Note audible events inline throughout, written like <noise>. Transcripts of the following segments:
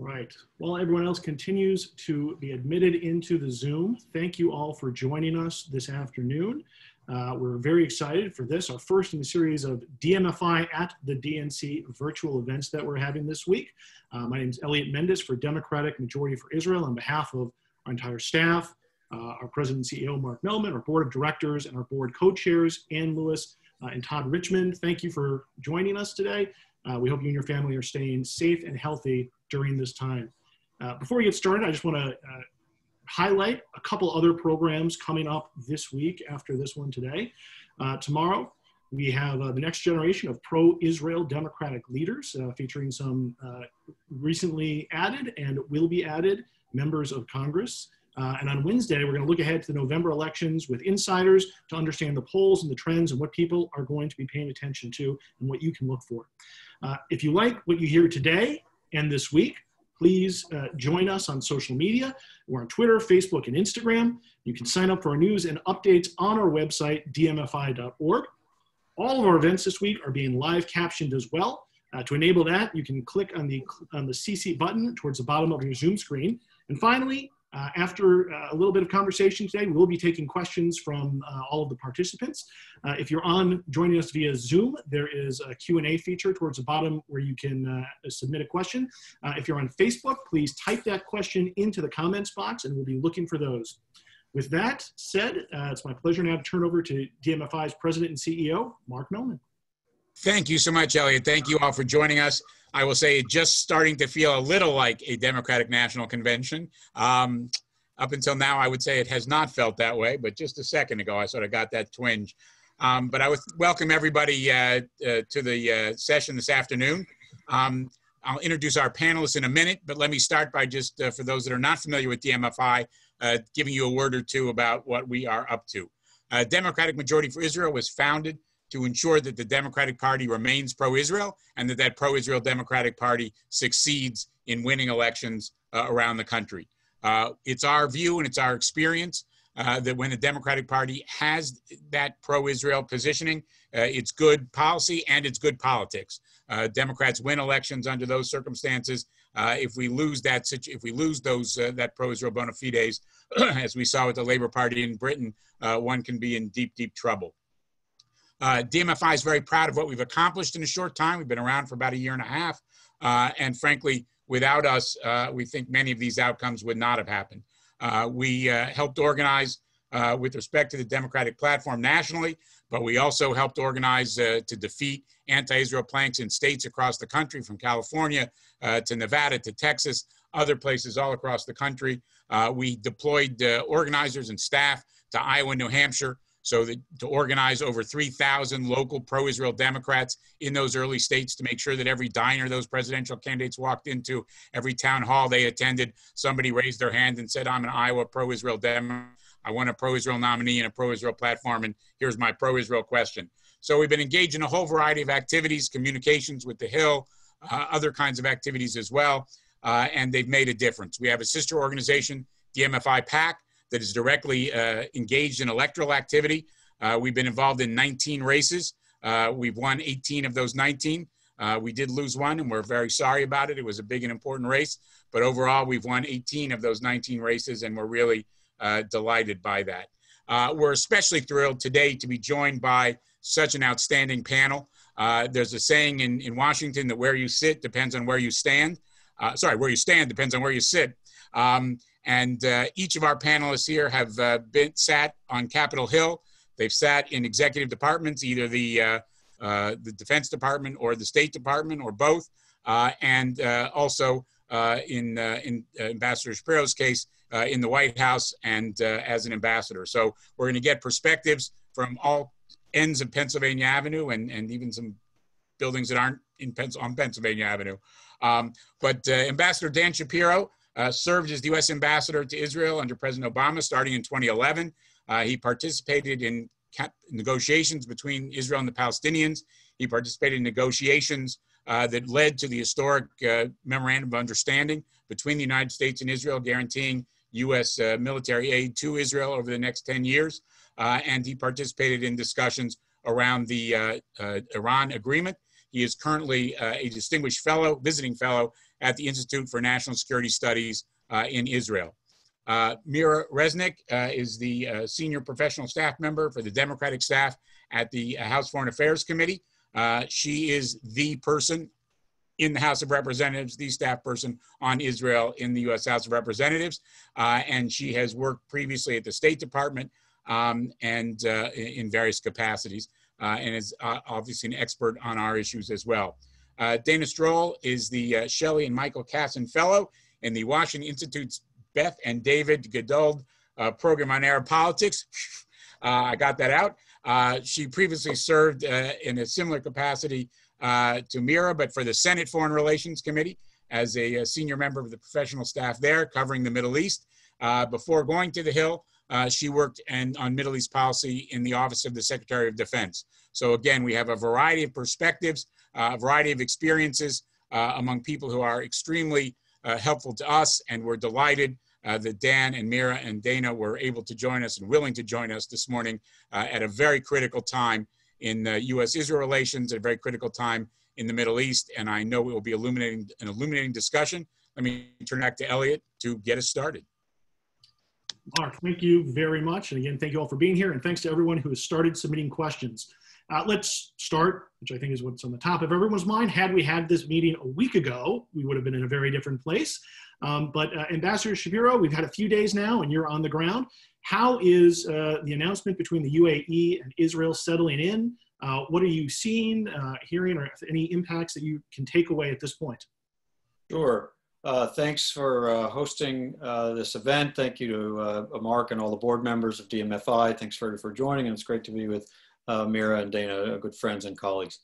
Right. Well, everyone else continues to be admitted into the Zoom. Thank you all for joining us this afternoon. Uh, we're very excited for this, our first in the series of DMFI at the DNC virtual events that we're having this week. Uh, my name is Elliot Mendes for Democratic Majority for Israel on behalf of our entire staff, uh, our President and CEO, Mark Mellman, our board of directors, and our board co-chairs, Ann Lewis uh, and Todd Richman. Thank you for joining us today. Uh, we hope you and your family are staying safe and healthy during this time. Uh, before we get started, I just want to uh, highlight a couple other programs coming up this week after this one today. Uh, tomorrow, we have uh, the next generation of pro-Israel Democratic leaders uh, featuring some recently added and will be added members of Congress. And on Wednesday, we're going to look ahead to the November elections with insiders to understand the polls and the trends and what people are going to be paying attention to and what you can look for. if you like what you hear today, and this week. Please uh, join us on social media. We're on Twitter, Facebook, and Instagram. You can sign up for our news and updates on our website, dmfi.org. All of our events this week are being live captioned as well. Uh, to enable that, you can click on the, on the CC button towards the bottom of your Zoom screen. And finally, uh, after uh, a little bit of conversation today, we'll be taking questions from uh, all of the participants. Uh, if you're on joining us via Zoom, there is a Q&A feature towards the bottom where you can uh, submit a question. Uh, if you're on Facebook, please type that question into the comments box and we'll be looking for those. With that said, it's my pleasure now to turn over to DMFI's President and CEO, Mark Mellman. Thank you so much, Elliot. Thank you all for joining us. I will say just starting to feel a little like a Democratic National Convention. Um, up until now, I would say it has not felt that way, but just a second ago, I sort of got that twinge. Um, but I would welcome everybody uh, uh, to the uh, session this afternoon. Um, I'll introduce our panelists in a minute, but let me start by just, uh, for those that are not familiar with DMFI, uh, giving you a word or two about what we are up to. Uh, Democratic Majority for Israel was founded to ensure that the Democratic Party remains pro Israel and that that pro Israel Democratic Party succeeds in winning elections uh, around the country. Uh, it's our view and it's our experience uh, that when the Democratic Party has that pro Israel positioning, uh, it's good policy and it's good politics. Uh, Democrats win elections under those circumstances. Uh, if we lose that, if we lose those that pro Israel bona fides, <clears throat> as we saw with the Labour Party in Britain, one can be in deep, deep trouble. Uh, DMFI is very proud of what we've accomplished in a short time. We've been around for about a year and a half. Uh, and frankly, without us, uh, we think many of these outcomes would not have happened. Uh, we uh, helped organize uh, with respect to the Democratic platform nationally, but we also helped organize to defeat anti-Israel planks in states across the country, from California to Nevada to Texas, other places all across the country. we deployed organizers and staff to Iowa, New Hampshire, so to organize over 3,000 local pro-Israel Democrats in those early states to make sure that every diner those presidential candidates walked into, every town hall they attended, somebody raised their hand and said, I'm an Iowa pro-Israel Democrat. I want a pro-Israel nominee and a pro-Israel platform, and here's my pro-Israel question. So we've been engaged in a whole variety of activities, communications with the Hill, uh, other kinds of activities as well, uh, and they've made a difference. We have a sister organization, DMFI PAC, that is directly uh, engaged in electoral activity. Uh, we've been involved in 19 races. Uh, we've won 18 of those 19. Uh, we did lose one, and we're very sorry about it. It was a big and important race, but overall, we've won 18 of those 19 races, and we're really uh, delighted by that. Uh, we're especially thrilled today to be joined by such an outstanding panel. there's a saying in, in Washington that where you sit depends on where you stand. sorry, where you stand depends on where you sit. Um, and uh, each of our panelists here have uh, been sat on Capitol Hill. They've sat in executive departments, either the uh, uh the Defense Department or the State Department or both, uh, and uh, also in in Ambassador Shapiro's case in the White House and as an ambassador. So we're going to get perspectives from all ends of Pennsylvania Avenue and and even some buildings that aren't in Pens- on Pennsylvania Avenue. Um, but Ambassador Dan Shapiro uh, served as the U.S. ambassador to Israel under President Obama starting in 2011. Uh, he participated in negotiations between Israel and the Palestinians. He participated in negotiations uh, that led to the historic uh, memorandum of understanding between the United States and Israel, guaranteeing U.S. Uh, military aid to Israel over the next 10 years. Uh, and he participated in discussions around the Iran agreement. He is currently a distinguished fellow, visiting fellow at the Institute for National Security Studies uh, in Israel. Uh, Mira Resnick uh, is the uh, senior professional staff member for the Democratic staff at the House Foreign Affairs Committee. Uh, she is the person in the House of Representatives, the staff person on Israel in the U.S. House of Representatives, uh, and she has worked previously at the State Department um, and uh, in various capacities, and is obviously an expert on our issues as well. Dana Stroul is the Shelley and Michael Kassan Fellow in the Washington Institute's Beth and David Geduld uh, program on Arab politics. <laughs> Uh, I got that out. Uh, she previously served uh, in a similar capacity uh, to Mira, but for the Senate Foreign Relations Committee as a, a senior member of the professional staff there covering the Middle East. Uh, before going to the Hill, she worked and, on Middle East policy in the Office of the Secretary of Defense. So again, we have a variety of perspectives, a variety of experiences among people who are extremely helpful to us, and we're delighted uh, that Dan and Mira and Dana were able to join us and willing to join us this morning uh, at a very critical time in the U.S.-Israel relations, at a very critical time in the Middle East. And I know it will be illuminating an illuminating discussion. Let me turn back to Elliot to get us started. Mark, thank you very much. And again, thank you all for being here. And thanks to everyone who has started submitting questions. Uh, let's start, which I think is what's on the top of everyone's mind. Had we had this meeting a week ago, we would have been in a very different place. Um, but uh, Ambassador Shapiro, we've had a few days now and you're on the ground. How is uh, the announcement between the UAE and Israel settling in? Uh, what are you seeing, uh, hearing, or any impacts that you can take away at this point? Sure. Uh, thanks for uh, hosting this event. Thank you to Mark and all the board members of DMFI. Thanks for, for joining, and it's great to be with Mira and Dana, good friends and colleagues.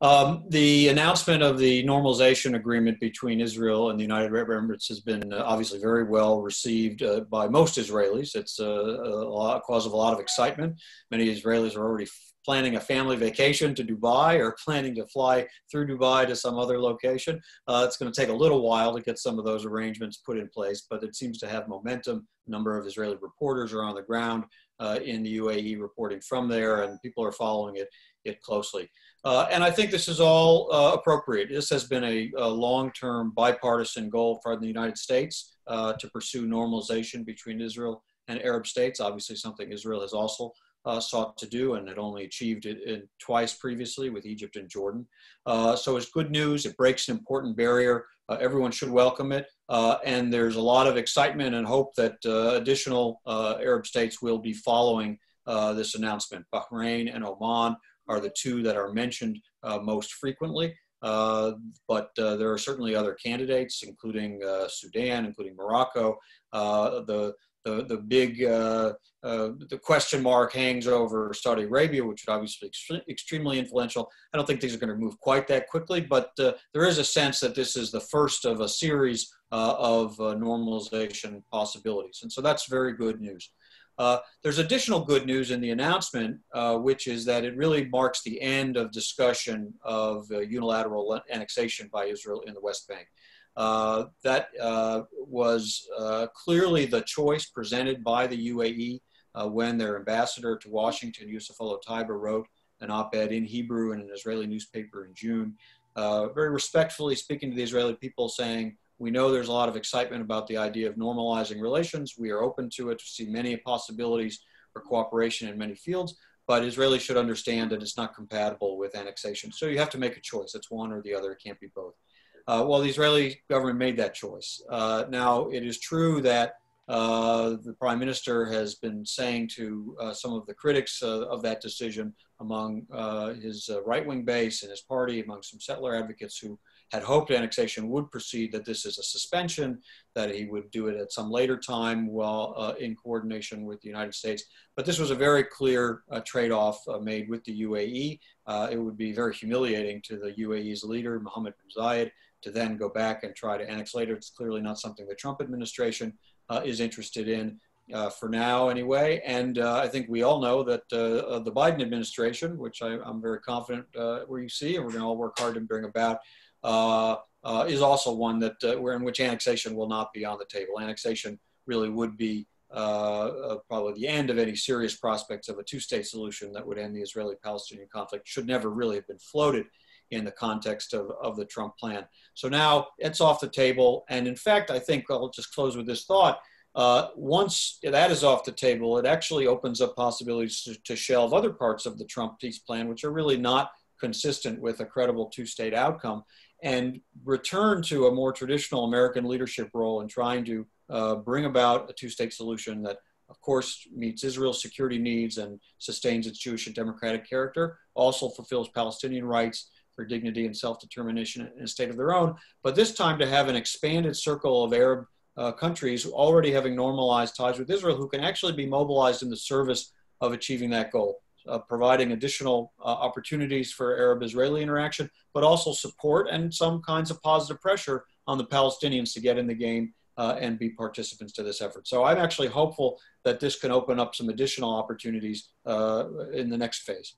Um, the announcement of the normalization agreement between Israel and the United Arab Emirates has been uh, obviously very well received uh, by most Israelis. It's uh, a, lot, a, cause of a lot of excitement. Many Israelis are already planning a family vacation to Dubai or planning to fly through Dubai to some other location. Uh, it's going to take a little while to get some of those arrangements put in place, but it seems to have momentum. A number of Israeli reporters are on the ground uh, in the UAE reporting from there, and people are following it, it closely. Uh, and I think this is all uh, appropriate. This has been a, a long-term bipartisan goal for the United States uh, to pursue normalization between Israel and Arab states, obviously something Israel has also uh, sought to do and had only achieved it in, twice previously with Egypt and Jordan. Uh, so it's good news. It breaks an important barrier. Uh, everyone should welcome it. and there's a lot of excitement and hope that additional Arab states will be following this announcement. Bahrain and Oman are the two that are mentioned uh, most frequently. Uh, but uh, there are certainly other candidates, including uh, Sudan, including Morocco. Uh, the, the, the big uh, the question mark hangs over Saudi Arabia, which would obviously be extremely influential. I don't think things are going to move quite that quickly, but there is a sense that this is the first of a series of normalization possibilities. And so that's very good news. Uh, there's additional good news in the announcement, uh, which is that it really marks the end of discussion of uh, unilateral annexation by Israel in the West Bank. Uh, that uh, was uh, clearly the choice presented by the UAE when their ambassador to Washington, Yousef Otaiba, wrote an op-ed in Hebrew in an Israeli newspaper in June, very respectfully speaking to the Israeli people saying, we know there's a lot of excitement about the idea of normalizing relations. We are open to it, to see many possibilities for cooperation in many fields, but Israelis should understand that it's not compatible with annexation. So you have to make a choice. It's one or the other. It can't be both. Uh, well, the Israeli government made that choice. Uh, now, it is true that uh, the prime minister has been saying to uh, some of the critics uh, of that decision among uh, his right wing base and his party, among some settler advocates who had hoped annexation would proceed, that this is a suspension, that he would do it at some later time while uh, in coordination with the United States. But this was a very clear uh, trade-off uh, made with the UAE. It would be very humiliating to the UAE's leader, Mohammed bin Zayed, to then go back and try to annex later. It's clearly not something the Trump administration uh, is interested in. Uh, for now anyway. And uh, I think we all know that uh, the Biden administration, which I, am very confident where you see, and we're going to all work hard to bring about, uh, uh, is also one that uh, where in which annexation will not be on the table. Annexation really would be probably the end of any serious prospects of a two-state solution that would end the Israeli-Palestinian conflict. Should never really have been floated in the context of, of the Trump plan. So now it's off the table. And in fact, I think I'll just close with this thought. Uh, once that is off the table, it actually opens up possibilities to, to, shelve other parts of the Trump peace plan, which are really not consistent with a credible two state outcome, and return to a more traditional American leadership role in trying to uh, bring about a two state solution that, of course, meets Israel's security needs and sustains its Jewish and democratic character, also fulfills Palestinian rights for dignity and self determination in a state of their own, but this time to have an expanded circle of Arab uh, countries already having normalized ties with Israel who can actually be mobilized in the service of achieving that goal, uh, providing additional uh, opportunities for Arab Israeli interaction, but also support and some kinds of positive pressure on the Palestinians to get in the game uh, and be participants to this effort. So I'm actually hopeful that this can open up some additional opportunities uh, in the next phase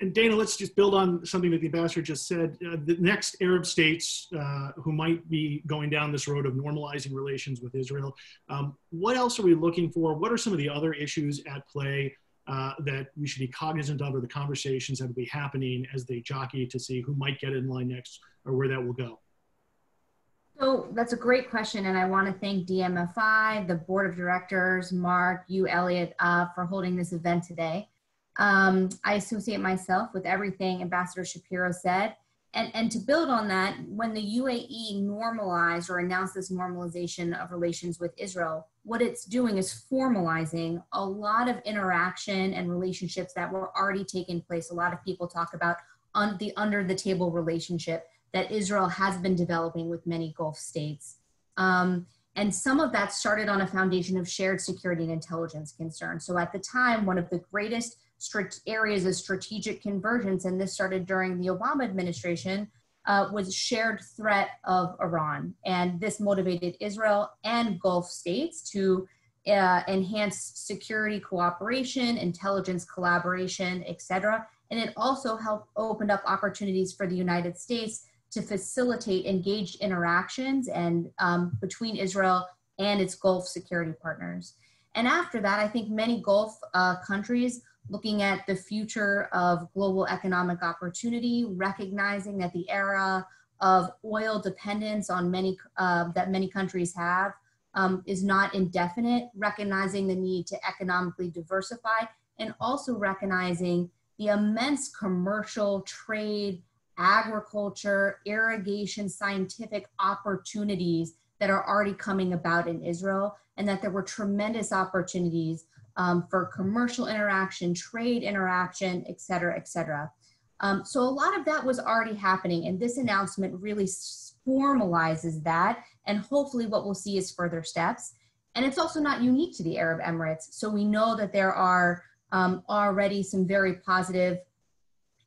and Dana, let's just build on something that the ambassador just said. Uh, the next Arab states uh, who might be going down this road of normalizing relations with Israel, um, what else are we looking for? What are some of the other issues at play uh, that we should be cognizant of, or the conversations that will be happening as they jockey to see who might get in line next, or where that will go? So that's a great question, and I want to thank DMFI, the board of directors, Mark, you, Elliot, uh, for holding this event today. Um, I associate myself with everything Ambassador Shapiro said. And, and to build on that, when the UAE normalized or announced this normalization of relations with Israel, what it's doing is formalizing a lot of interaction and relationships that were already taking place. A lot of people talk about on the under the table relationship that Israel has been developing with many Gulf states. Um, and some of that started on a foundation of shared security and intelligence concerns. So at the time, one of the greatest areas of strategic convergence, and this started during the Obama administration, uh, was shared threat of Iran. And this motivated Israel and Gulf states to uh, enhance security cooperation, intelligence collaboration, etc. And it also helped open up opportunities for the United States to facilitate engaged interactions and um, between Israel and its Gulf security partners. And after that, I think many Gulf uh, countries looking at the future of global economic opportunity, recognizing that the era of oil dependence on many uh, that many countries have um, is not indefinite, recognizing the need to economically diversify, and also recognizing the immense commercial trade, agriculture, irrigation, scientific opportunities that are already coming about in Israel, and that there were tremendous opportunities um, for commercial interaction, trade interaction, et cetera, et cetera. Um, so a lot of that was already happening, and this announcement really formalizes that. And hopefully, what we'll see is further steps. And it's also not unique to the Arab Emirates. So we know that there are um, already some very positive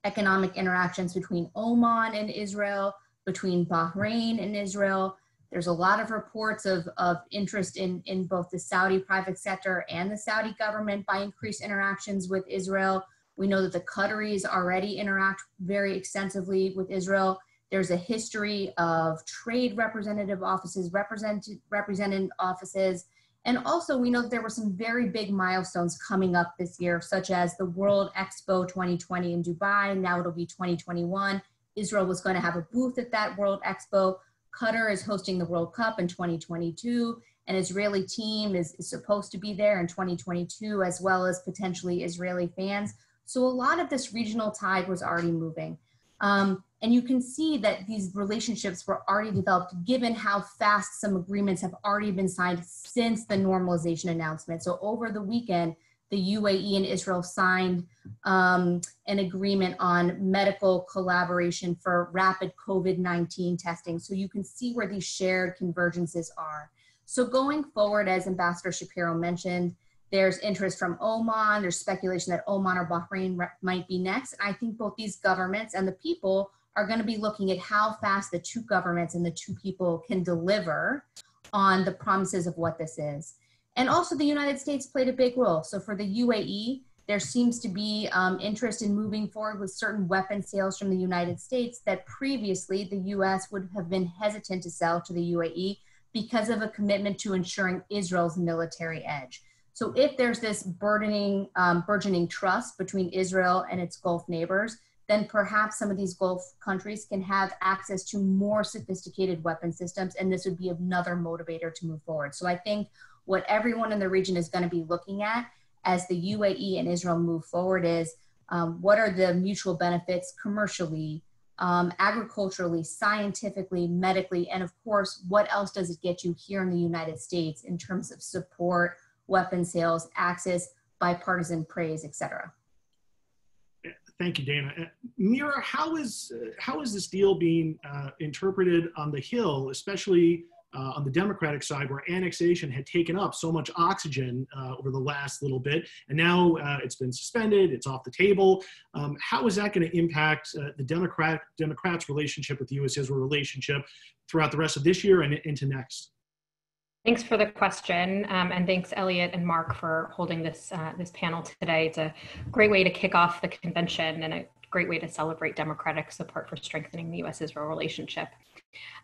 economic interactions between Oman and Israel, between Bahrain and Israel, there's a lot of reports of, of interest in, in both the Saudi private sector and the Saudi government by increased interactions with Israel. We know that the Qataris already interact very extensively with Israel. There's a history of trade representative offices, represented, represented offices, and also we know that there were some very big milestones coming up this year, such as the World Expo 2020 in Dubai. Now it'll be 2021. Israel was going to have a booth at that World Expo. Qatar is hosting the World Cup in 2022. An Israeli team is, is supposed to be there in 2022, as well as potentially Israeli fans. So a lot of this regional tide was already moving. Um, and you can see that these relationships were already developed given how fast some agreements have already been signed since the normalization announcement. So over the weekend, the UAE and Israel signed um, an agreement on medical collaboration for rapid COVID 19 testing. So you can see where these shared convergences are. So going forward, as Ambassador Shapiro mentioned, there's interest from Oman. There's speculation that Oman or Bahrain might be next. And I think both these governments and the people are going to be looking at how fast the two governments and the two people can deliver on the promises of what this is. And also, the United States played a big role. So, for the UAE, there seems to be um, interest in moving forward with certain weapon sales from the United States that previously the US would have been hesitant to sell to the UAE because of a commitment to ensuring Israel's military edge. So, if there's this burdening, um, burgeoning trust between Israel and its Gulf neighbors, then perhaps some of these Gulf countries can have access to more sophisticated weapon systems, and this would be another motivator to move forward. So I think what everyone in the region is going to be looking at as the UAE and Israel move forward is um, what are the mutual benefits commercially, um, agriculturally, scientifically, medically, and of course, what else does it get you here in the United States in terms of support, weapon sales, access, bipartisan praise, etc. Thank you, Dana. Uh, Mira, how is uh, how is this deal being uh, interpreted on the Hill, especially uh, on the Democratic side, where annexation had taken up so much oxygen uh, over the last little bit, and now uh, it's been suspended, it's off the table. Um, how is that going to impact the Democrat Democrats' relationship with the U.S.-Israel relationship throughout the rest of this year and into next? Thanks for the question, um, and thanks Elliot and Mark for holding this uh, this panel today. It's a great way to kick off the convention and a great way to celebrate democratic support for strengthening the U.S.-Israel relationship.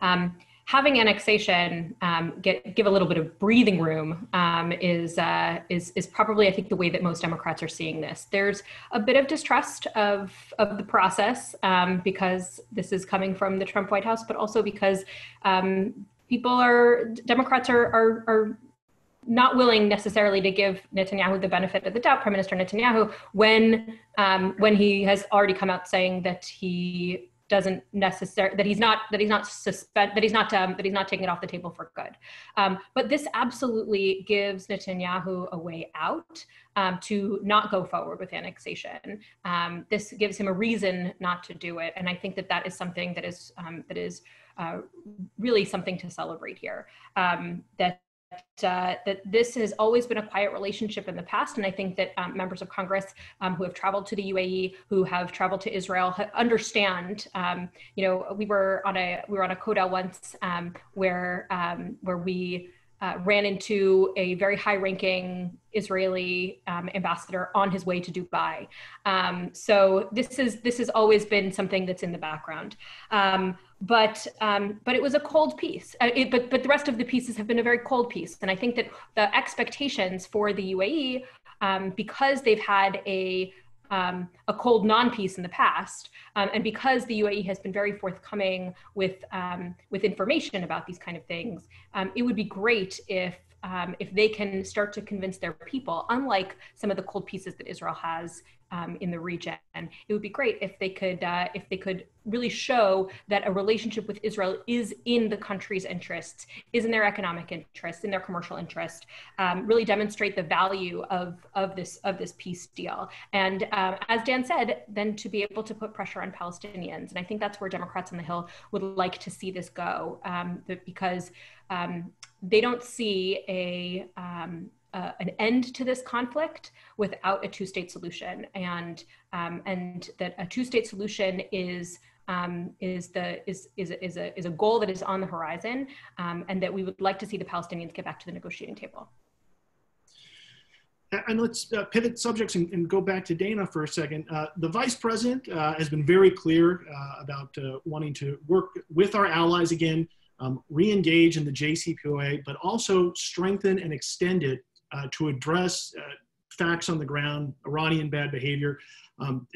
Um, having annexation um, get, give a little bit of breathing room um, is, uh, is, is probably, I think, the way that most Democrats are seeing this. There's a bit of distrust of, of the process um, because this is coming from the Trump White House, but also because um, people are Democrats are are, are not willing necessarily to give Netanyahu the benefit of the doubt, Prime Minister Netanyahu, when um, when he has already come out saying that he doesn't necessarily that he's not that he's not suspend that he's not um, that he's not taking it off the table for good. Um, but this absolutely gives Netanyahu a way out um, to not go forward with annexation. Um, this gives him a reason not to do it, and I think that that is something that is um, that is uh, really something to celebrate here. Um, that uh, that this has always been a quiet relationship in the past, and I think that um, members of Congress um, who have traveled to the UAE, who have traveled to Israel, understand. Um, you know, we were on a we were on a CODEL once um, where um, where we uh, ran into a very high-ranking Israeli um, ambassador on his way to Dubai. So this is this has always been something that's in the background. But um, but it was a cold peace. Uh, it, but but the rest of the pieces have been a very cold peace, and I think that the expectations for the UAE, um, because they've had a um, a cold non-peace in the past, um, and because the UAE has been very forthcoming with um, with information about these kind of things, um, it would be great if if they can start to convince their people, unlike some of the cold peaces that Israel has um, in the region. It would be great if they could uh, if they could really show that a relationship with Israel is in the country's interests, is in their economic interest, in their commercial interest. Um, really demonstrate the value of of this of this peace deal. And um, as Dan said, then to be able to put pressure on Palestinians. And I think that's where Democrats on the Hill would like to see this go, um, because um, they don't see a um, uh, an end to this conflict without a two-state solution, and um, and that a two-state solution is um, is the is is a, is a is a goal that is on the horizon, um, and that we would like to see the Palestinians get back to the negotiating table. And let's uh, pivot subjects and, and, go back to Dana for a second. Uh, the vice president uh, has been very clear uh, about uh, wanting to work with our allies again, um, re-engage in the JCPOA, but also strengthen and extend it uh, to address uh, facts on the ground, Iranian bad behavior. Um,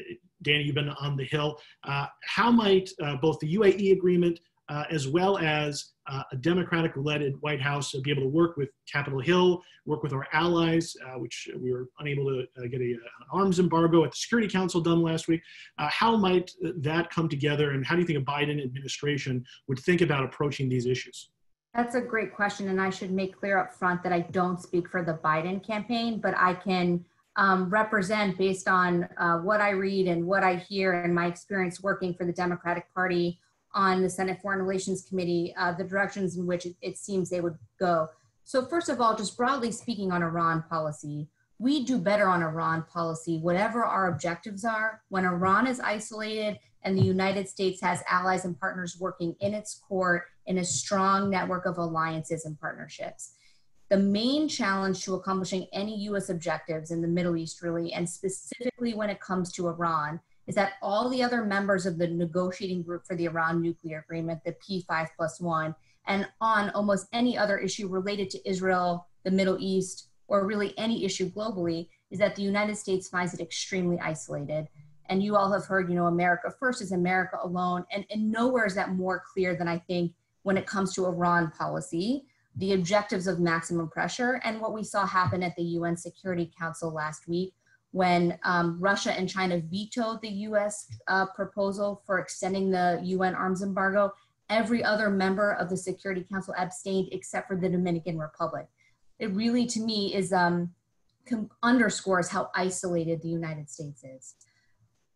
Danny, you've been on the Hill. Uh, how might uh, both the UAE agreement uh, as well as a Democratic-led White House be able to work with Capitol Hill, work with our allies, which we were unable to get a, an arms embargo at the Security Council done last week. how might that come together, and how do you think a Biden administration would think about approaching these issues? That's a great question. And I should make clear up front that I don't speak for the Biden campaign, but I can um, represent based on uh, what I read and what I hear and my experience working for the Democratic Party on the Senate Foreign Relations Committee, uh, the directions in which it, it seems they would go. So, first of all, just broadly speaking on Iran policy, we do better on Iran policy, whatever our objectives are. When Iran is isolated and the United States has allies and partners working in its court in a strong network of alliances and partnerships. The main challenge to accomplishing any US objectives in the Middle East, really, and specifically when it comes to Iran, is that all the other members of the negotiating group for the Iran nuclear agreement, the P5 plus one, and on almost any other issue related to Israel, the Middle East, or really any issue globally, is that the United States finds it extremely isolated And you all have heard, you know, America first is America alone. And, and nowhere is that more clear than I think when it comes to Iran policy, the objectives of maximum pressure, and what we saw happen at the UN Security Council last week when um, Russia and China vetoed the US uh, proposal for extending the UN arms embargo. Every other member of the Security Council abstained except for the Dominican Republic. It really, to me, is um, underscores how isolated the United States is.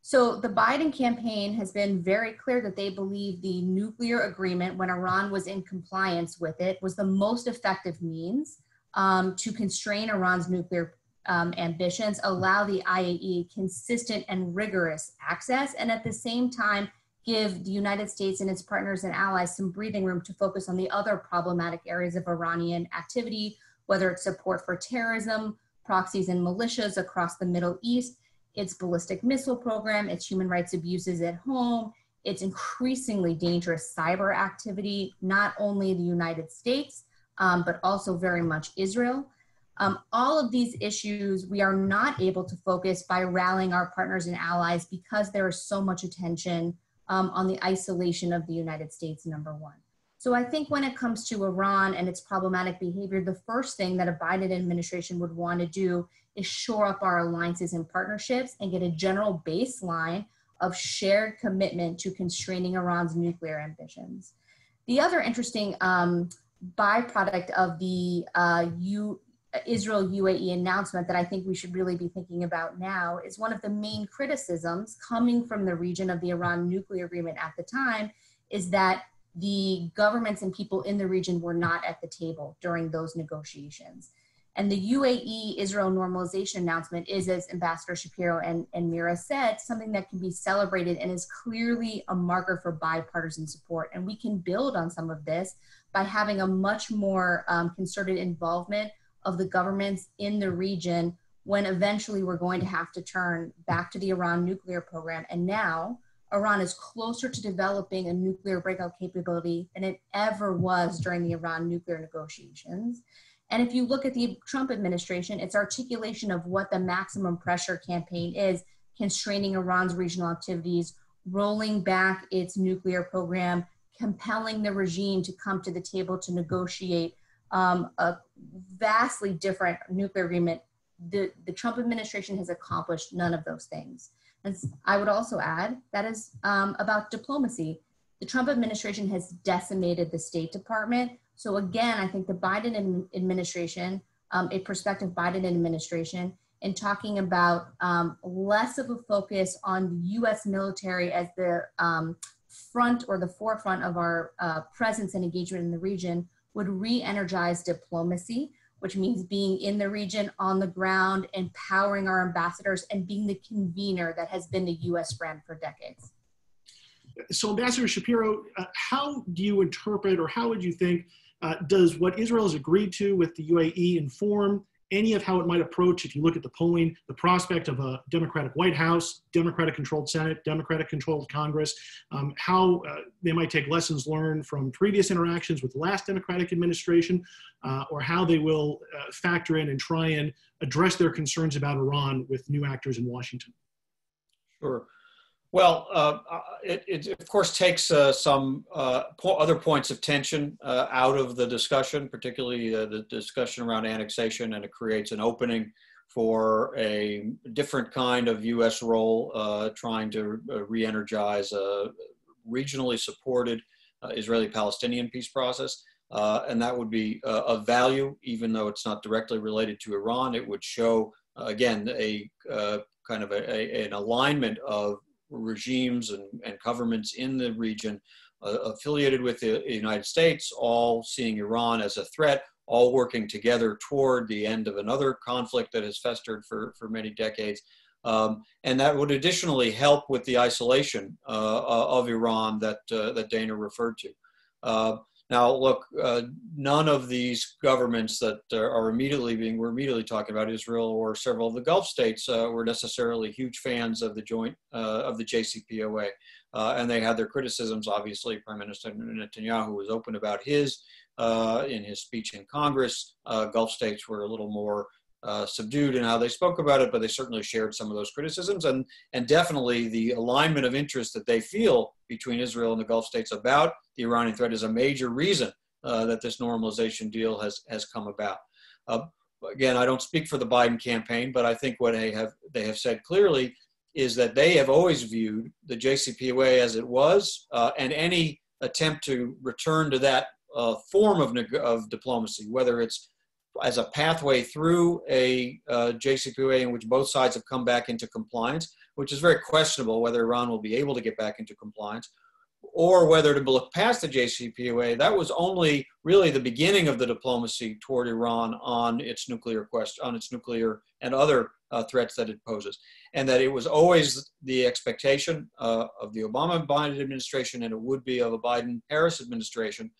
So the Biden campaign has been very clear that they believe the nuclear agreement, when Iran was in compliance with it, was the most effective means um, to constrain Iran's nuclear um, ambitions, allow the IAEA consistent and rigorous access, and at the same time, give the United States and its partners and allies some breathing room to focus on the other problematic areas of Iranian activity, whether it's support for terrorism, proxies and militias across the Middle East, its ballistic missile program, its human rights abuses at home, its increasingly dangerous cyber activity, not only the United States, um, but also very much Israel. Um, all of these issues we are not able to focus by rallying our partners and allies because there is so much attention um, on the isolation of the United States, number one. So I think when it comes to Iran and its problematic behavior, the first thing that a Biden administration would want to do is shore up our alliances and partnerships and get a general baseline of shared commitment to constraining Iran's nuclear ambitions. The other interesting um, byproduct of the uh, U, Israel UAE announcement that I think we should really be thinking about now is one of the main criticisms coming from the region of the Iran nuclear agreement at the time is that the governments and people in the region were not at the table during those negotiations. And the UAE Israel normalization announcement is, as Ambassador Shapiro and, and Mira said, something that can be celebrated and is clearly a marker for bipartisan support. And we can build on some of this by having a much more um, concerted involvement of the governments in the region when eventually we're going to have to turn back to the Iran nuclear program. And now, Iran is closer to developing a nuclear breakout capability than it ever was during the Iran nuclear negotiations. And if you look at the Trump administration, its articulation of what the maximum pressure campaign is, constraining Iran's regional activities, rolling back its nuclear program, compelling the regime to come to the table to negotiate um, a vastly different nuclear agreement. The, the Trump administration has accomplished none of those things. And I would also add that is um, about diplomacy. The Trump administration has decimated the State Department. So again, I think the Biden administration, um, a prospective Biden administration, in talking about um, less of a focus on the U.S. military as the um, front or the forefront of our uh, presence and engagement in the region would re-energize diplomacy which means being in the region on the ground, empowering our ambassadors, and being the convener that has been the US brand for decades. So, Ambassador Shapiro, uh, how do you interpret or how would you think uh, does what Israel has agreed to with the UAE inform any of how it might approach, if you look at the polling, the prospect of a Democratic White House, Democratic controlled Senate, Democratic controlled Congress, um, how uh, they might take lessons learned from previous interactions with the last Democratic administration, uh, or how they will uh, factor in and try and address their concerns about Iran with new actors in Washington. Sure. Well, uh, uh, it, it, of course takes uh, some uh, po other points of tension uh, out of the discussion, particularly uh, the discussion around annexation, and it creates an opening for a different kind of U.S. role, trying to re-energize a regionally supported Israeli-Palestinian peace process. and that would be of value, even though it's not directly related to Iran. It would show, again, a kind of a, a, an alignment of regimes and, and governments in the region uh, affiliated with the United States, all seeing Iran as a threat, all working together toward the end of another conflict that has festered for, for many decades. Um, and that would additionally help with the isolation uh, uh of Iran that, uh, that Dana referred to. Now, look, uh, none of these governments that uh, are immediately being, we're immediately talking about Israel or several of the Gulf states uh, were necessarily huge fans of the joint, uh, of the JCPOA. Uh, and they had their criticisms, obviously, Prime Minister Netanyahu was open about his uh, in his speech in Congress. Gulf states were a little more uh, subdued in how they spoke about it, but they certainly shared some of those criticisms and, and definitely the alignment of interest that they feel between Israel and the Gulf states about the Iranian threat is a major reason uh, that this normalization deal has, has come about. Uh, again, I don't speak for the Biden campaign, but I think what they have, they have said clearly is that they have always viewed the JCPOA as it was uh, and any attempt to return to that uh, form of, of diplomacy, whether it's as a pathway through a uh, JCPOA in which both sides have come back into compliance, which is very questionable whether Iran will be able to get back into compliance, or whether to look past the JCPOA. That was only really the beginning of the diplomacy toward Iran on its nuclear question, on its nuclear and other uh, threats that it poses, and that it was always the expectation uh, of the Obama Biden administration and it would be of a Biden Harris administration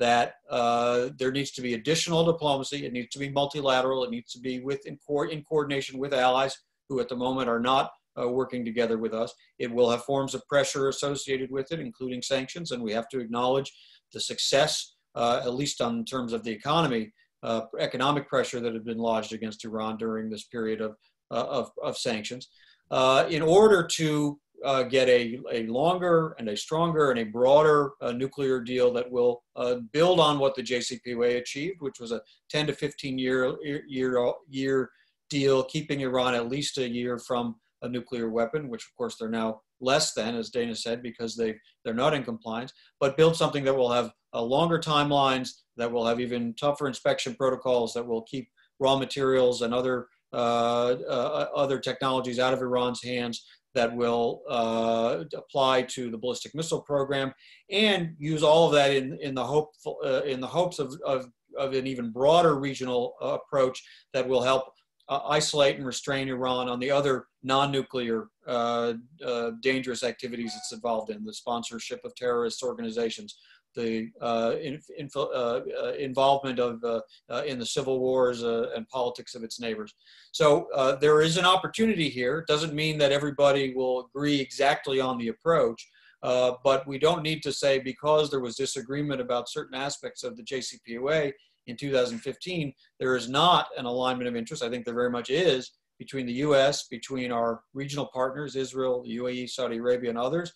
that uh, there needs to be additional diplomacy. It needs to be multilateral. It needs to be with in, co- in coordination with allies who, at the moment, are not uh, working together with us. It will have forms of pressure associated with it, including sanctions, and we have to acknowledge the success, uh, at least on terms of the economy, uh, economic pressure that had been lodged against Iran during this period of uh, of, of, sanctions. Uh, in order to uh, get a, a longer and a stronger and a broader uh, nuclear deal that will uh, build on what the JCPOA achieved, which was a 10 to 15 year, year, year deal, keeping Iran at least a year from a nuclear weapon, which of course they're now less than, as Dana said, because they, they're not in compliance, but build something that will have uh, longer timelines, that will have even tougher inspection protocols, that will keep raw materials and other uh, uh, other technologies out of Iran's hands, that will uh, apply to the ballistic missile program and use all of that in, in the hope uh, in the hopes of, of, of, an even broader regional uh, approach that will help uh, isolate and restrain Iran on the other non-nuclear uh, uh, dangerous activities it's involved in, the sponsorship of terrorist organizations, the uh, in, uh, uh, involvement of uh, uh, in the civil wars uh, and politics of its neighbors. So there is an opportunity here. It doesn't mean that everybody will agree exactly on the approach, but we don't need to say because there was disagreement about certain aspects of the JCPOA in 2015, there is not an alignment of interest. I think there very much is between the U.S., between our regional partners, Israel, UAE, Saudi Arabia, and others,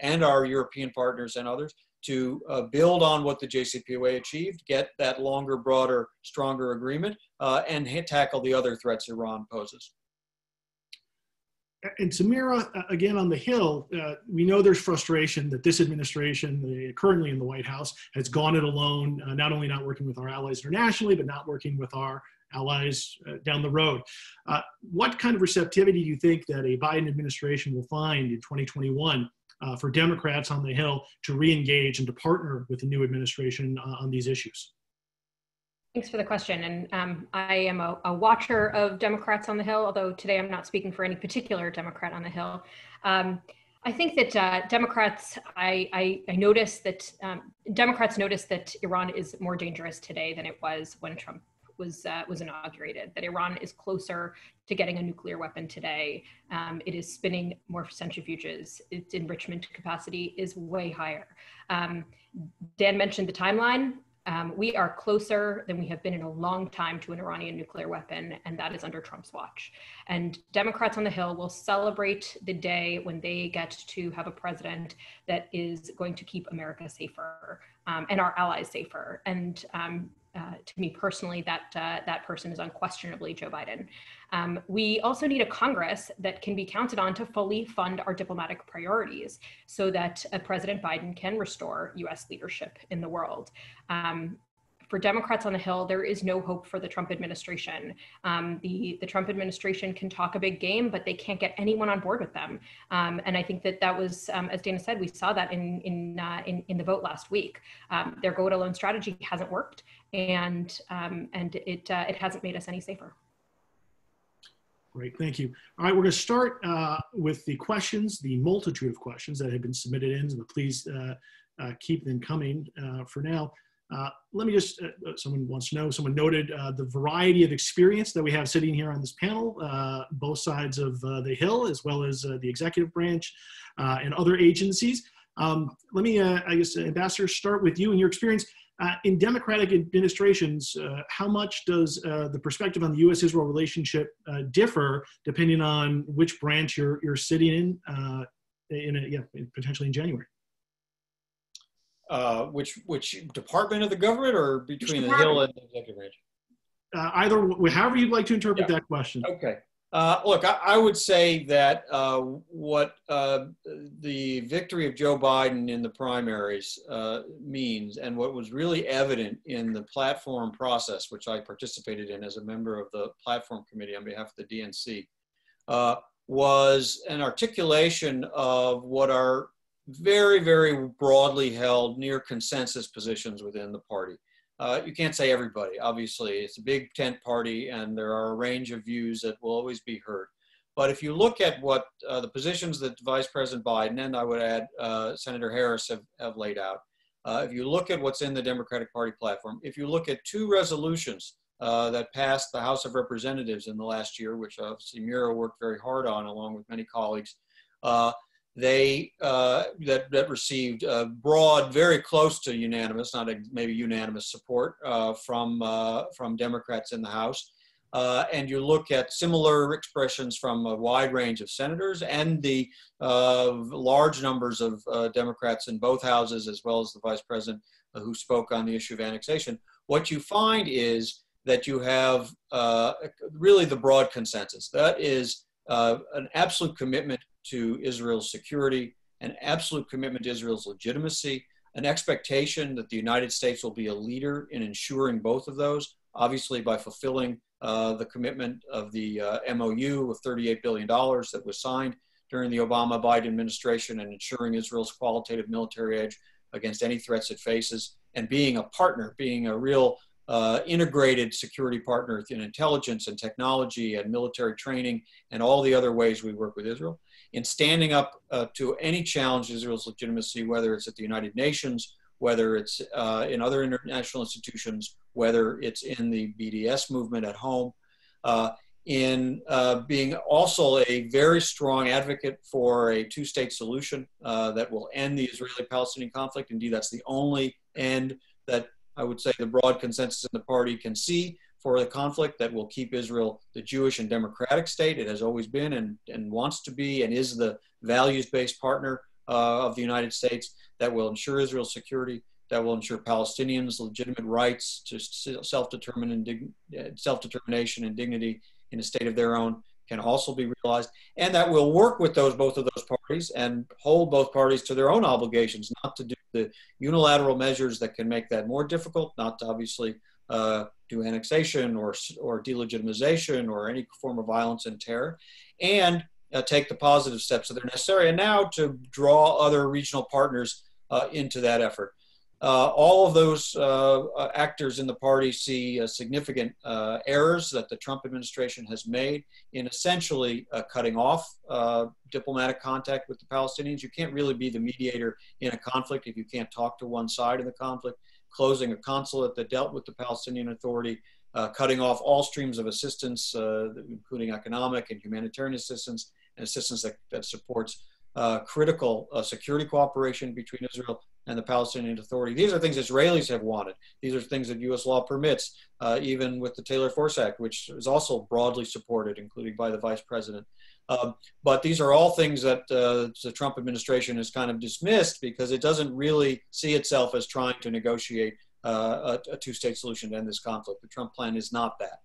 and our European partners and others to uh, build on what the JCPOA achieved, get that longer, broader, stronger agreement, uh, and hit, tackle the other threats Iran poses. And Samira, uh, again on the Hill, uh, we know there's frustration that this administration, the, currently in the White House, has gone it alone, uh, not only not working with our allies internationally, but not working with our allies uh, down the road. what kind of receptivity do you think that a Biden administration will find in 2021 uh, for Democrats on the Hill to re-engage and to partner with the new administration uh, on these issues? Thanks for the question. And um, I am a, a, watcher of Democrats on the Hill, although today I'm not speaking for any particular Democrat on the Hill. Um, I think that uh, Democrats, I, I, I notice that um, Democrats notice that Iran is more dangerous today than it was when Trump was uh, was inaugurated. That Iran is closer to getting a nuclear weapon today. Um, it is spinning more centrifuges. Its enrichment capacity is way higher. Um, Dan mentioned the timeline. Um, we are closer than we have been in a long time to an Iranian nuclear weapon, and that is under Trump's watch. And Democrats on the Hill will celebrate the day when they get to have a president that is going to keep America safer um, and our allies safer. And um, uh, to me personally, that uh, that person is unquestionably Joe Biden. Um, we also need a Congress that can be counted on to fully fund our diplomatic priorities, so that uh, President Biden can restore U.S. leadership in the world. Um, for Democrats on the Hill, there is no hope for the Trump administration. Um, the, the Trump administration can talk a big game, but they can't get anyone on board with them. Um, and I think that that was, um, as Dana said, we saw that in, in, uh, in, in, the vote last week. Um, their go it alone strategy hasn't worked, and, um, and it, uh, it hasn't made us any safer. Great, thank you. All right, we're going to start uh, with the questions, the multitude of questions that have been submitted in, but please uh, uh, keep them coming uh, for now. Uh, let me just, someone wants to know, someone noted the variety of experience that we have sitting here on this panel, both sides of the Hill, as well as the executive branch and other agencies. Um, let me, I guess, Ambassador, start with you and your experience. Uh, in Democratic administrations, uh, how much does uh, the perspective on the U.S.-Israel relationship uh, differ depending on which branch you're you're sitting in? Uh, in a, yeah, potentially in January. Uh, which which department of the government, or between the Hill and the executive branch? either, however you'd like to interpret yeah. that question. Okay. Uh, look, I, I, would say that uh, what uh, the victory of Joe Biden in the primaries uh, means, and what was really evident in the platform process, which I participated in as a member of the platform committee on behalf of the DNC, uh, was an articulation of what are very, very broadly held near consensus positions within the party. Uh, you can't say everybody, obviously. It's a big tent party, and there are a range of views that will always be heard. But if you look at what uh, the positions that Vice President Biden and I would add uh, Senator Harris have, have laid out, uh, if you look at what's in the Democratic Party platform, if you look at two resolutions uh, that passed the House of Representatives in the last year, which obviously Mira worked very hard on along with many colleagues, uh, they uh, that that received broad, very close to unanimous, not a, maybe unanimous support uh, from uh, from Democrats in the House. Uh, and you look at similar expressions from a wide range of senators and the uh, large numbers of uh, Democrats in both houses, as well as the vice president who spoke on the issue of annexation. What you find is that you have really the broad consensus. That is an absolute commitment to Israel's security, an absolute commitment to Israel's legitimacy, an expectation that the United States will be a leader in ensuring both of those, obviously by fulfilling uh, the commitment of the uh, MOU of $38 billion that was signed during the Obama Biden administration and ensuring Israel's qualitative military edge against any threats it faces, and being a partner, being a real uh, integrated security partner in intelligence and technology and military training and all the other ways we work with Israel in standing up uh, to any challenge to Israel's legitimacy, whether it's at the United Nations, whether it's uh, in other international institutions, whether it's in the BDS movement at home, uh, in uh, being also a very strong advocate for a two state solution uh, that will end the Israeli Palestinian conflict. Indeed, that's the only end that I would say the broad consensus in the party can see for the conflict that will keep Israel the Jewish and democratic state. It has always been and, and wants to be and is the values based partner uh, of the United States that will ensure Israel's security, that will ensure Palestinians' legitimate rights to self determination and dignity in a state of their own can also be realized, and that will work with those both of those parties and hold both parties to their own obligations, not to do the unilateral measures that can make that more difficult, not to obviously uh, do annexation or, or delegitimization or any form of violence and terror, and uh, take the positive steps that are necessary, and now to draw other regional partners uh, into that effort. Uh, all of those uh, uh, actors in the party see significant errors that the Trump administration has made in essentially cutting off diplomatic contact with the Palestinians. You can't really be the mediator in a conflict if you can't talk to one side of the conflict closing a consulate that dealt with the Palestinian Authority, uh, cutting off all streams of assistance, uh, including economic and humanitarian assistance and assistance that, that supports uh, critical uh, security cooperation between Israel and the Palestinian Authority. These are things Israelis have wanted. These are things that U.S. law permits, uh, even with the Taylor Force Act, which is also broadly supported, including by the Vice President. Um, but these are all things that uh, the Trump administration has kind of dismissed because it doesn't really see itself as trying to negotiate uh, a, a two state solution to end this conflict. The Trump plan is not that,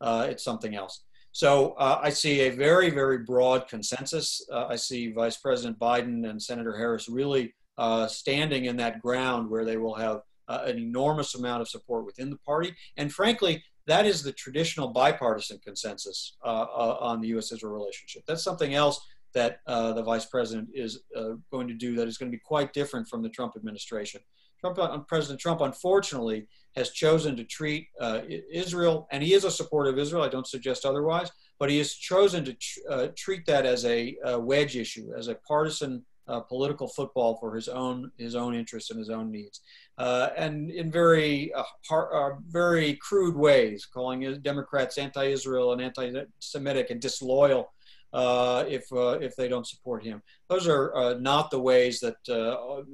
uh, it's something else. So uh, I see a very, very broad consensus. Uh, I see Vice President Biden and Senator Harris really uh, standing in that ground where they will have an enormous amount of support within the party. And frankly, that is the traditional bipartisan consensus uh, uh, on the U.S.-Israel relationship. That's something else that uh, the vice president is uh, going to do that is going to be quite different from the Trump administration. Trump, uh, President Trump, unfortunately, has chosen to treat uh, Israel, and he is a supporter of Israel. I don't suggest otherwise, but he has chosen to tr treat that as a, a, wedge issue, as a partisan uh, political football for his own his own interests and his own needs, uh, and in very uh, uh, very crude ways, calling Democrats anti-Israel and anti-Semitic and disloyal uh, if uh, if they don't support him. Those are uh, not the ways that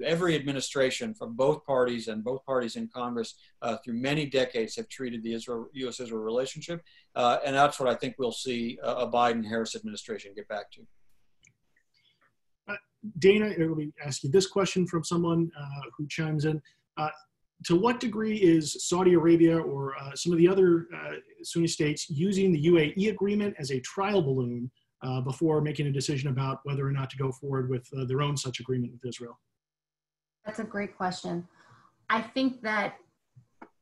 every administration from both parties and both parties in Congress through many decades have treated the Israel U.S.-Israel relationship, and that's what I think we'll see a Biden-Harris administration get back to. Dana, let me ask you this question from someone who chimes in to what degree is Saudi Arabia or uh, some of the other uh, Sunni states using the UAE agreement as a trial balloon uh, before making a decision about whether or not to go forward with uh, their own such agreement with Israel? That's a great question. I think that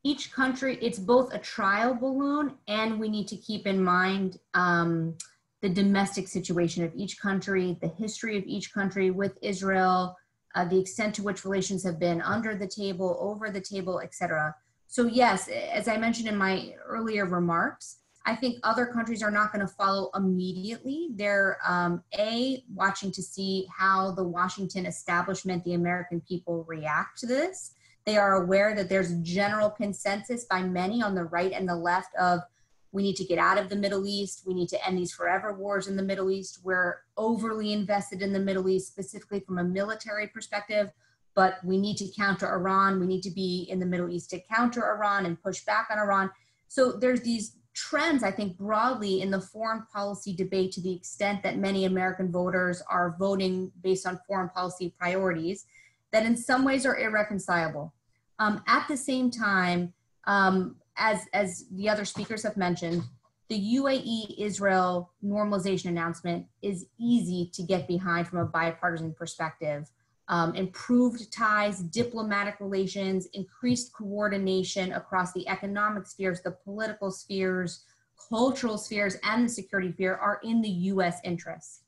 each country, it's both a trial balloon and we need to keep in mind um, the domestic situation of each country, the history of each country with Israel, uh, the extent to which relations have been under the table, over the table, etc. So yes, as I mentioned in my earlier remarks, I think other countries are not going to follow immediately. They're um, a watching to see how the Washington establishment, the American people react to this. They are aware that there's general consensus by many on the right and the left of we need to get out of the Middle East. We need to end these forever wars in the Middle East. We're overly invested in the Middle East, specifically from a military perspective, but we need to counter Iran. We need to be in the Middle East to counter Iran and push back on Iran. So there's these trends, I think, broadly in the foreign policy debate to the extent that many American voters are voting based on foreign policy priorities that in some ways are irreconcilable. Um, at the same time, um, as, as the other speakers have mentioned, the UAE Israel normalization announcement is easy to get behind from a bipartisan perspective. Um, improved ties, diplomatic relations, increased coordination across the economic spheres, the political spheres, cultural spheres, and the security sphere are in the US interest.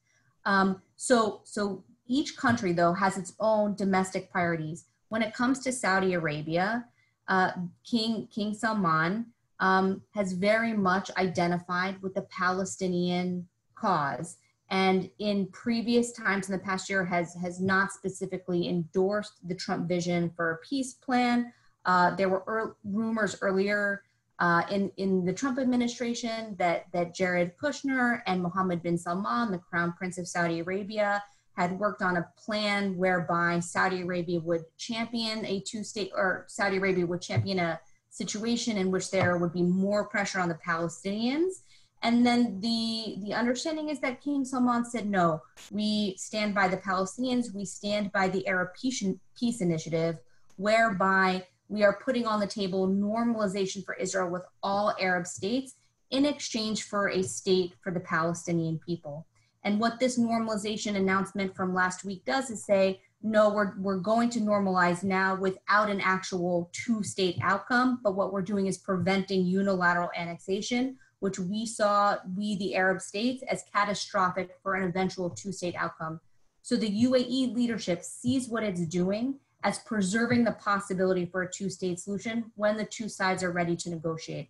Um, so, so each country, though, has its own domestic priorities. When it comes to Saudi Arabia, uh, King, King Salman um, has very much identified with the Palestinian cause and in previous times in the past year has has not specifically endorsed the Trump vision for a peace plan. Uh, there were er- rumors earlier uh, in in the Trump administration that that Jared Kushner and Mohammed bin Salman, the Crown Prince of Saudi Arabia, had worked on a plan whereby Saudi Arabia would champion a two-state, or Saudi Arabia would champion a situation in which there would be more pressure on the Palestinians. And then the the understanding is that King Salman said, no, we stand by the Palestinians, we stand by the Arab Peace, Peace Initiative, whereby we are putting on the table normalization for Israel with all Arab states in exchange for a state for the Palestinian people. And what this normalization announcement from last week does is say, no, we're, we're going to normalize now without an actual two state outcome. But what we're doing is preventing unilateral annexation, which we saw, we, the Arab states, as catastrophic for an eventual two state outcome. So the UAE leadership sees what it's doing as preserving the possibility for a two state solution when the two sides are ready to negotiate.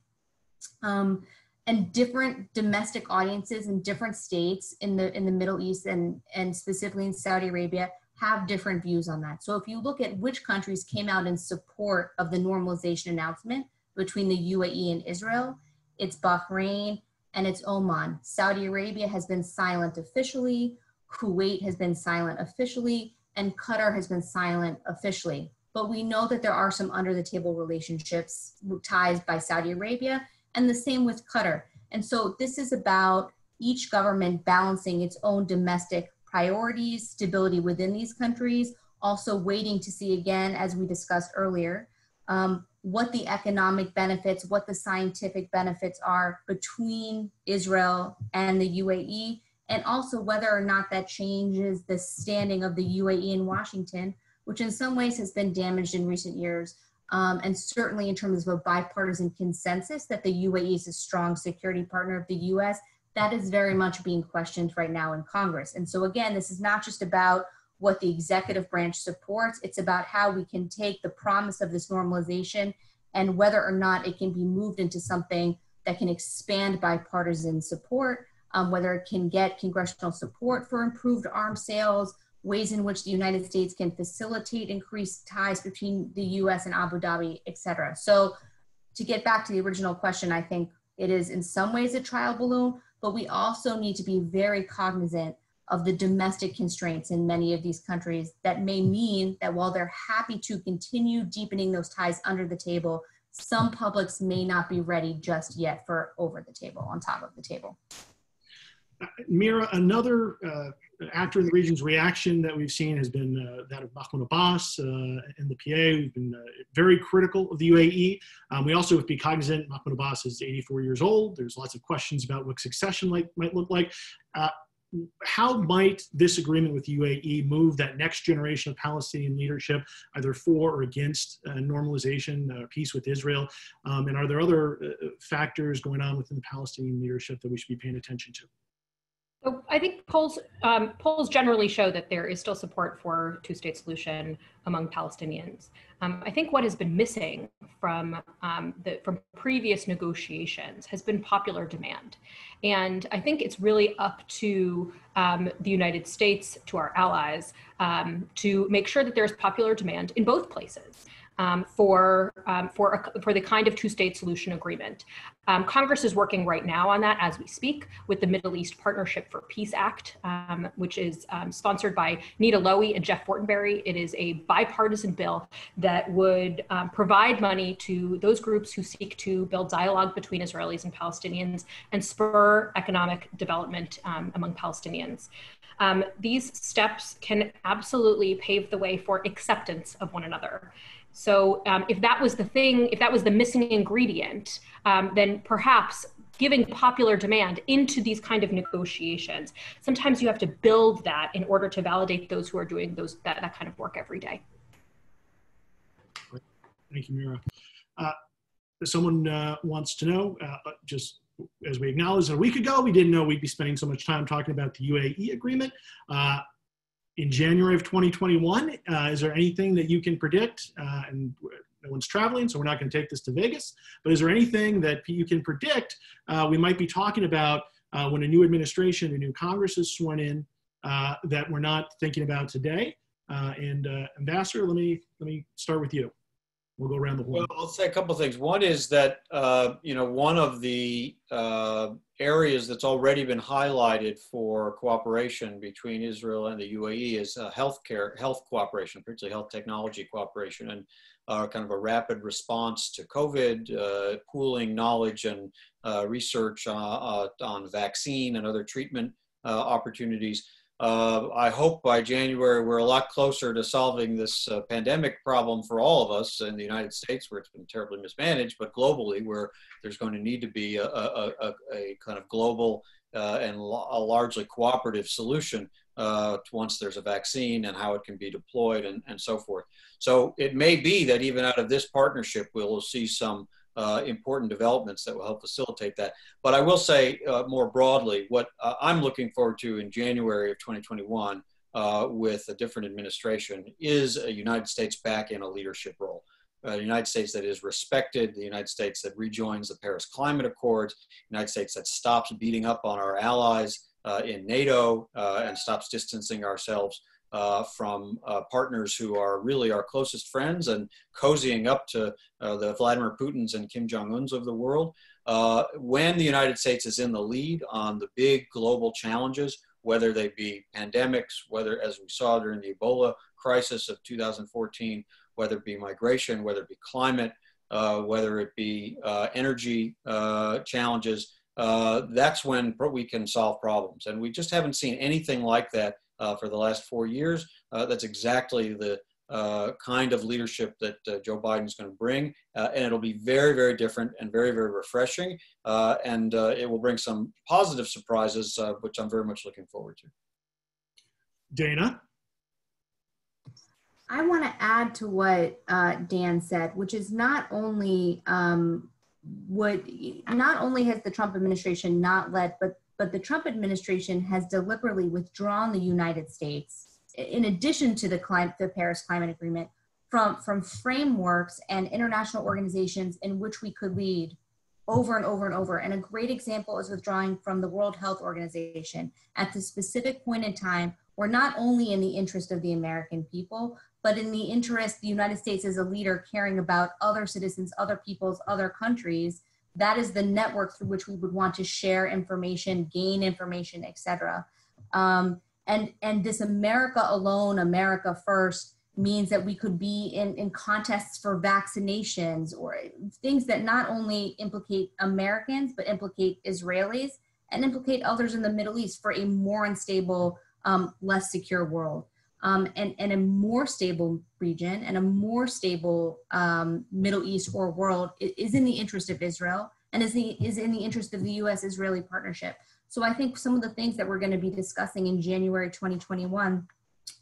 Um, and different domestic audiences in different states in the in the Middle East and and specifically in Saudi Arabia have different views on that. So if you look at which countries came out in support of the normalization announcement between the UAE and Israel, it's Bahrain and it's Oman. Saudi Arabia has been silent officially, Kuwait has been silent officially, and Qatar has been silent officially. But we know that there are some under the table relationships, ties by Saudi Arabia and the same with Qatar. And so this is about each government balancing its own domestic priorities, stability within these countries, also waiting to see again, as we discussed earlier, um, what the economic benefits, what the scientific benefits are between Israel and the UAE, and also whether or not that changes the standing of the UAE in Washington, which in some ways has been damaged in recent years um, and certainly in terms of a bipartisan consensus that the UAE is a strong security partner of the US, that is very much being questioned right now in Congress. And so, again, this is not just about what the executive branch supports, it's about how we can take the promise of this normalization and whether or not it can be moved into something that can expand bipartisan support, um, whether it can get congressional support for improved arms sales, ways in which the United States can facilitate increased ties between the US and Abu Dhabi, et cetera. So to get back to the original question, I think it is in some ways a trial balloon, but we also need to be very cognizant of the domestic constraints in many of these countries that may mean that while they're happy to continue deepening those ties under the table, some publics may not be ready just yet for over the table, on top of the table. Mira, another uh, actor in the region's reaction that we've seen has been uh, that of Mahmoud Abbas uh, in the PA. We've been uh, very critical of the UAE. Um, we also have to be cognizant Mahmoud Abbas is 84 years old. There's lots of questions about what succession might, might look like. Uh, how might this agreement with UAE move that next generation of Palestinian leadership, either for or against uh, normalization, uh, peace with Israel? Um, and are there other factors going on within the Palestinian leadership that we should be paying attention to? I think polls um, polls generally show that there is still support for two-state solution among Palestinians. Um, I think what has been missing from um, the from previous negotiations has been popular demand, and I think it's really up to um, the United States, to our allies, um, to make sure that there's popular demand in both places um, for um, for a, for the kind of two-state solution agreement. Um, Congress is working right now on that as we speak with the Middle East Partnership for Peace Act, um, which is um, sponsored by Nita Lowey and Jeff Fortenberry. It is a bipartisan bill that would um, provide money to those groups who seek to build dialogue between Israelis and Palestinians and spur economic development among Palestinians. These steps can absolutely pave the way for acceptance of one another. So um, if that was the thing, if that was the missing ingredient, um, then perhaps giving popular demand into these kind of negotiations, sometimes you have to build that in order to validate those who are doing those that, that kind of work every day. Thank you, Mira. Uh, someone uh, wants to know, uh, just as we acknowledged a week ago, we didn't know we'd be spending so much time talking about the UAE agreement. In January of 2021. Uh, is there anything that you can predict? Uh, and no one's traveling, so we're not going to take this to Vegas. But is there anything that you can predict uh, we might be talking about uh, when a new administration, a new Congress is sworn in uh, that we're not thinking about today? Uh, and Ambassador, let me let me start with you. We'll go around the horn. Well, I'll say a couple of things. One is that you know one of the areas that's already been highlighted for cooperation between Israel and the UAE is uh, healthcare, health cooperation, particularly health technology cooperation, and uh, kind of a rapid response to COVID, uh, pooling knowledge and uh, research uh, uh, on vaccine and other treatment opportunities. Uh, I hope by January we're a lot closer to solving this uh, pandemic problem for all of us in the United States, where it's been terribly mismanaged, but globally, where there's going to need to be a, a, a, a kind of global uh, and a largely cooperative solution uh, once there's a vaccine and how it can be deployed and, and so forth. So it may be that even out of this partnership, we'll see some uh, important developments that will help facilitate that. But I will say uh, more broadly, what uh, I'm looking forward to in January of 2021 uh, with a different administration is a United States back in a leadership role. Uh, the United States that is respected, the United States that rejoins the Paris Climate Accords, United States that stops beating up on our allies uh, in NATO and stops distancing ourselves uh, from uh, partners who are really our closest friends and cozying up to uh, the Vladimir Putins and Kim Jong Un's of the world. Uh, when the United States is in the lead on the big global challenges, whether they be pandemics, whether, as we saw during the Ebola crisis of 2014, whether it be migration, whether it be climate, uh, whether it be uh, energy challenges, that's when we can solve problems. And we just haven't seen anything like that for the last four years. Uh, that's exactly the uh, kind of leadership that uh, Joe Biden is going to bring, uh, and it'll be very, very different and very, very refreshing, uh, and it will bring some positive surprises, which I'm very much looking forward to. Dana. I want to add to what Dan said, which is not only um, would not only has the Trump administration not led, but but the Trump administration has deliberately withdrawn the United States, in addition to the, climate, the Paris Climate Agreement, from, from frameworks and international organizations in which we could lead over and over and over. And a great example is withdrawing from the World Health Organization at the specific point in time where not only in the interest of the American people, but in the interest the United States as a leader caring about other citizens, other peoples, other countries, that is the network through which we would want to share information, gain information, etc. Um, and and this America alone, America first means that we could be in, in contests for vaccinations or things that not only implicate Americans but implicate Israelis and implicate others in the Middle East for a more unstable, um, less secure world. Um, and, and a more stable region and a more stable um, Middle East or world is in the interest of Israel and is, the, is in the interest of the US Israeli partnership. So I think some of the things that we're going to be discussing in January 2021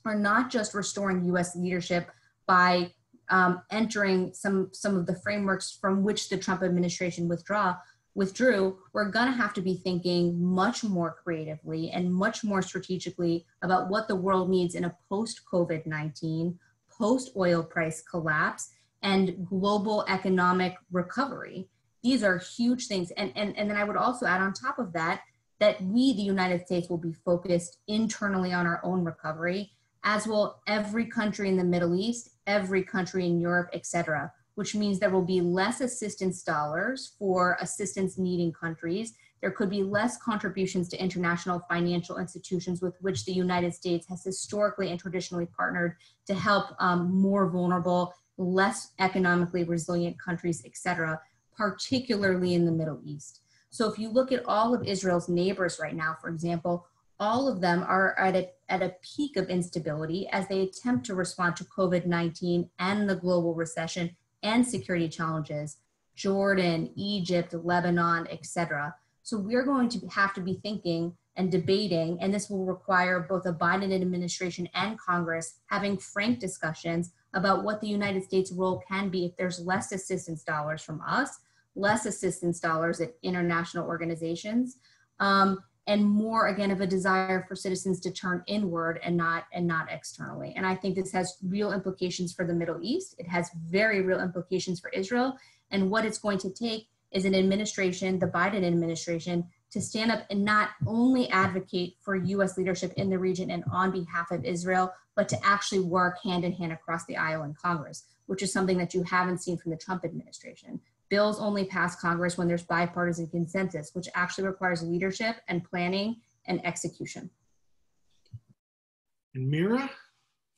are not just restoring US leadership by um, entering some, some of the frameworks from which the Trump administration withdraw, withdrew, we're going to have to be thinking much more creatively and much more strategically about what the world needs in a post COVID 19, post oil price collapse, and global economic recovery. These are huge things. And, and, and then I would also add on top of that that we, the United States, will be focused internally on our own recovery, as will every country in the Middle East, every country in Europe, et cetera which means there will be less assistance dollars for assistance needing countries. There could be less contributions to international financial institutions with which the United States has historically and traditionally partnered to help um, more vulnerable, less economically resilient countries, et cetera, particularly in the Middle East. So if you look at all of Israel's neighbors right now, for example, all of them are at a, at a peak of instability as they attempt to respond to COVID 19 and the global recession and security challenges jordan egypt lebanon etc so we're going to have to be thinking and debating and this will require both a biden administration and congress having frank discussions about what the united states role can be if there's less assistance dollars from us less assistance dollars at international organizations. Um, and more again of a desire for citizens to turn inward and not and not externally. And i think this has real implications for the middle east. It has very real implications for israel. And what it's going to take is an administration the biden administration to stand up and not only advocate for us leadership in the region and on behalf of israel but to actually work hand in hand across the aisle in congress which is something that you haven't seen from the trump administration Bills only pass Congress when there's bipartisan consensus, which actually requires leadership and planning and execution. And Mira,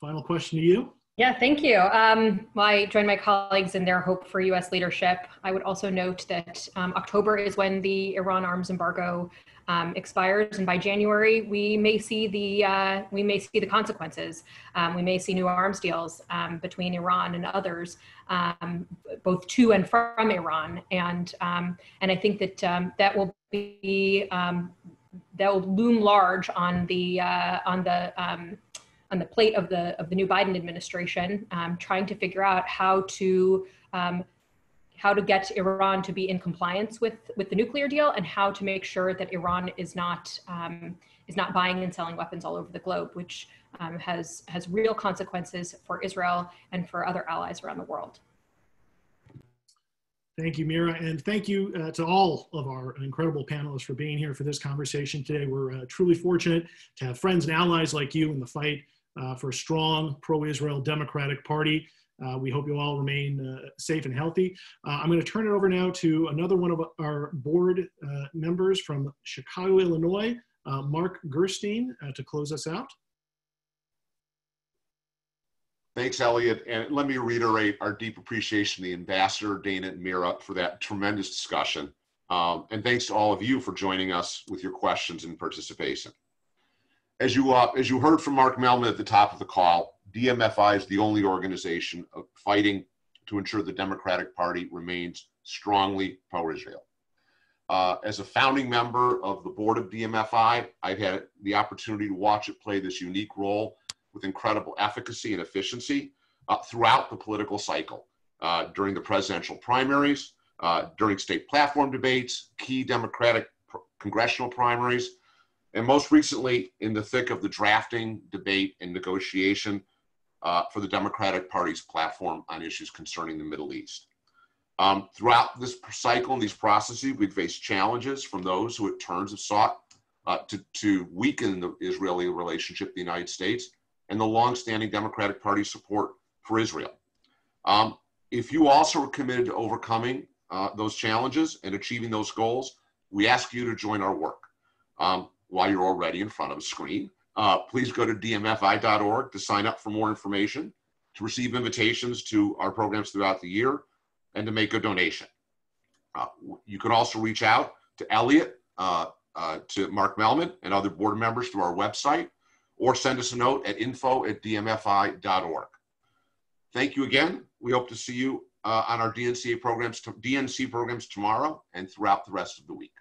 final question to you. Yeah, thank you. Um, well, I join my colleagues in their hope for U.S. leadership. I would also note that um, October is when the Iran arms embargo um, expires, and by January we may see the uh, we may see the consequences. Um, we may see new arms deals um, between Iran and others, um, both to and from Iran, and and I think that that will be that will loom large on the uh, on the on the plate of the of the new Biden administration, trying to figure out how to how to get Iran to be in compliance with, with the nuclear deal and how to make sure that Iran is not, um, is not buying and selling weapons all over the globe, which um, has, has real consequences for Israel and for other allies around the world. Thank you, Mira, and thank you uh, to all of our incredible panelists for being here for this conversation today. We're uh, truly fortunate to have friends and allies like you in the fight uh, for a strong pro-Israel Democratic Party. Uh, we hope you all remain uh, safe and healthy. Uh, I'm going to turn it over now to another one of our board uh, members from Chicago, Illinois, Mark Gerstein, to close us out. Thanks, Elliot. And let me reiterate our deep appreciation to the ambassador, Dana and Mira, for that tremendous discussion. Um, and thanks to all of you for joining us with your questions and participation. As you, as you heard from Mark Mellman at the top of the call, DMFI is the only organization fighting to ensure the Democratic Party remains strongly pro Israel. Uh, as a founding member of the board of DMFI, I've had the opportunity to watch it play this unique role with incredible efficacy and efficiency uh, throughout the political cycle uh, during the presidential primaries, uh, during state platform debates, key Democratic pr- congressional primaries, and most recently in the thick of the drafting, debate, and negotiation uh, for the Democratic Party's platform on issues concerning the Middle East. Um, throughout this cycle and these processes, we've faced challenges from those who at turns have sought uh, to, to weaken the Israeli relationship with the United States and the longstanding Democratic Party support for Israel. Um, if you also are committed to overcoming uh, those challenges and achieving those goals, we ask you to join our work. Um, while you're already in front of a screen, uh, please go to dmfi.org to sign up for more information, to receive invitations to our programs throughout the year, and to make a donation. Uh, you can also reach out to Elliot, uh, uh, to Mark Mellman, and other board members through our website, or send us a note at info at dmfi.org. Thank you again. We hope to see you uh, on our DNCA programs, DNC programs tomorrow and throughout the rest of the week.